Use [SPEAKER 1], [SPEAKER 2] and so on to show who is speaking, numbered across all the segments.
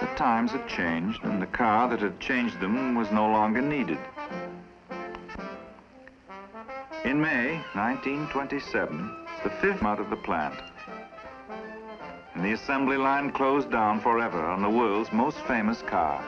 [SPEAKER 1] The times had changed, and the car that had changed them was no longer needed. In May 1927, the fifth month of the plant, and the assembly line closed down forever on the world's most famous car.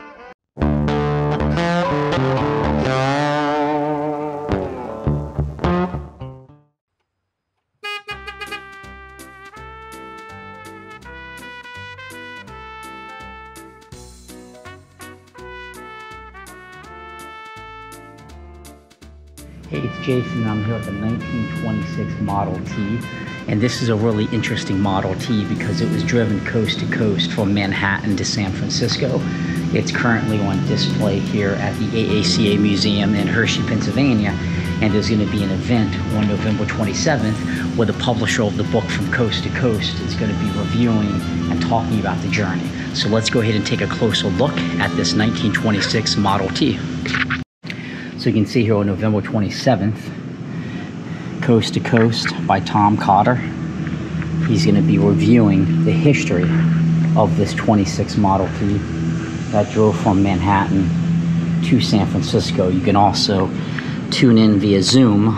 [SPEAKER 2] Hey, it's Jason. I'm here with the 1926 Model T. And this is a really interesting Model T because it was driven coast to coast from Manhattan to San Francisco. It's currently on display here at the AACA Museum in Hershey, Pennsylvania. And there's going to be an event on November 27th where the publisher of the book From Coast to Coast is going to be reviewing and talking about the journey. So let's go ahead and take a closer look at this 1926 Model T. So you can see here on November 27th, Coast to Coast by Tom Cotter. He's going to be reviewing the history of this 26 Model T that drove from Manhattan to San Francisco. You can also tune in via Zoom,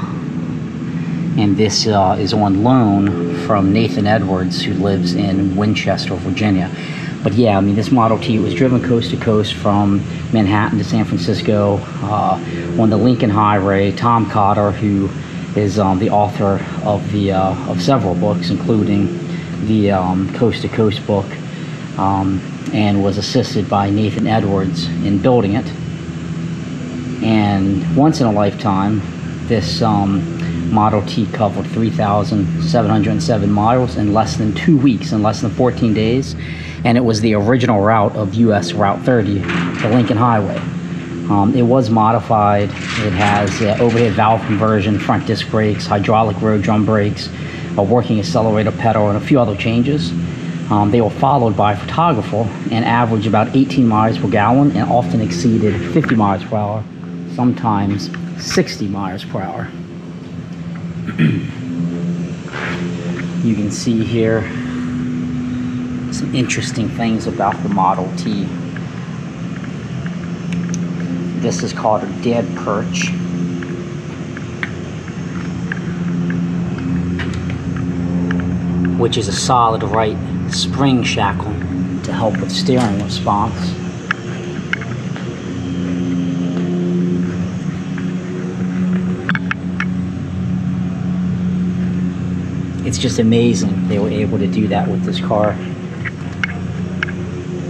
[SPEAKER 2] and this uh, is on loan from Nathan Edwards, who lives in Winchester, Virginia. But yeah, I mean, this Model T was driven coast to coast from Manhattan to San Francisco uh, on the Lincoln Highway. Tom Cotter, who is um, the author of the uh, of several books, including the um, Coast to Coast book, um, and was assisted by Nathan Edwards in building it. And once in a lifetime, this um, Model T covered 3,707 miles in less than two weeks, in less than 14 days and it was the original route of US Route 30, the Lincoln Highway. Um, it was modified. It has uh, overhead valve conversion, front disc brakes, hydraulic road drum brakes, a working accelerator pedal, and a few other changes. Um, they were followed by a photographer and averaged about 18 miles per gallon and often exceeded 50 miles per hour, sometimes 60 miles per hour. You can see here some interesting things about the Model T. This is called a dead perch. Which is a solid right spring shackle to help with steering response. It's just amazing they were able to do that with this car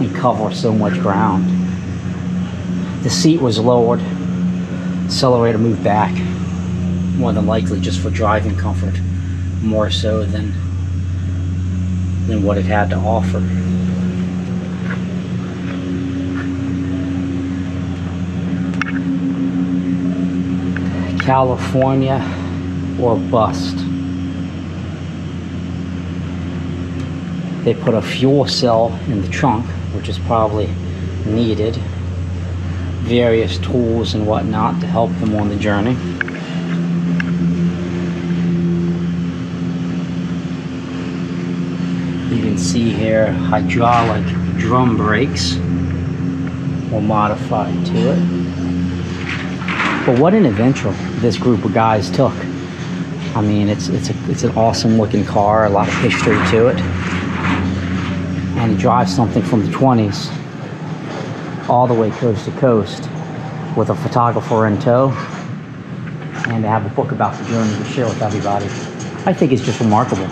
[SPEAKER 2] and cover so much ground. The seat was lowered, accelerator moved back, more than likely just for driving comfort, more so than than what it had to offer. California or bust. They put a fuel cell in the trunk which is probably needed. Various tools and whatnot to help them on the journey. You can see here hydraulic drum brakes were modified to it. But what an adventure this group of guys took. I mean, it's it's a it's an awesome looking car, a lot of history to it and drive something from the 20s all the way coast to coast with a photographer in tow and to have a book about the journey to share with everybody. I think it's just remarkable.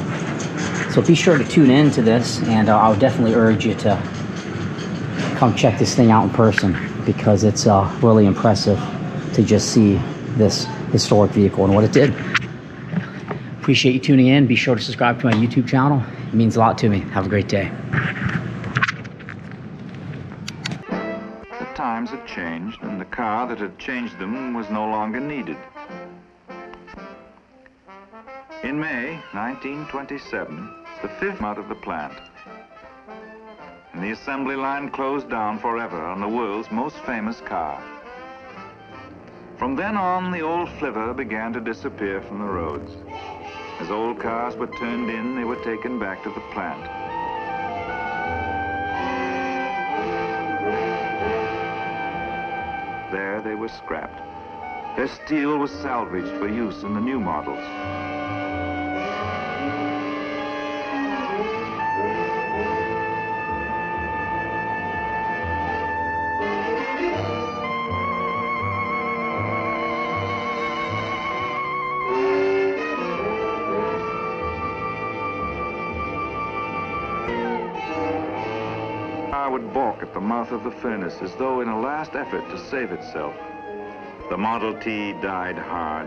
[SPEAKER 2] So be sure to tune in to this, and uh, I'll definitely urge you to come check this thing out in person because it's uh, really impressive to just see this historic vehicle and what it did. Appreciate you tuning in. Be sure to subscribe to my YouTube channel. It means a lot to me. Have a great day.
[SPEAKER 1] Times had changed, and the car that had changed them was no longer needed. In May 1927, the fifth out of the plant, and the assembly line closed down forever on the world's most famous car. From then on, the old flivver began to disappear from the roads. As old cars were turned in, they were taken back to the plant. Was scrapped. Their steel was salvaged for use in the new models. I would balk at the mouth of the furnace as though in a last effort to save itself. The Model T died hard,